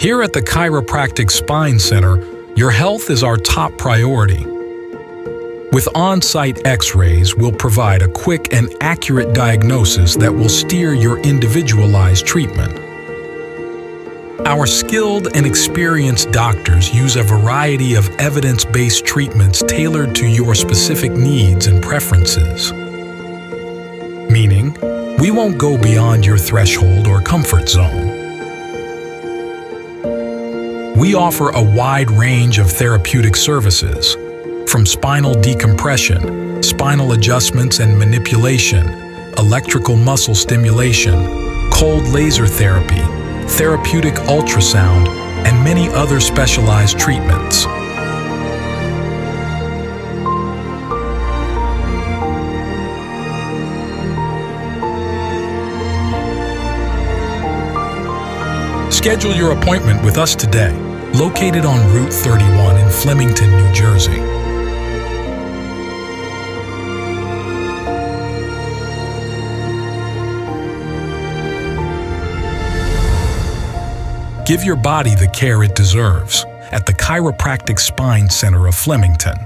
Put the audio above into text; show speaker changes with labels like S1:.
S1: Here at the Chiropractic Spine Center, your health is our top priority. With on-site x-rays, we'll provide a quick and accurate diagnosis that will steer your individualized treatment. Our skilled and experienced doctors use a variety of evidence-based treatments tailored to your specific needs and preferences. Meaning, we won't go beyond your threshold or comfort zone. We offer a wide range of therapeutic services, from spinal decompression, spinal adjustments and manipulation, electrical muscle stimulation, cold laser therapy, therapeutic ultrasound, and many other specialized treatments. Schedule your appointment with us today, located on Route 31 in Flemington, New Jersey. Give your body the care it deserves at the Chiropractic Spine Center of Flemington.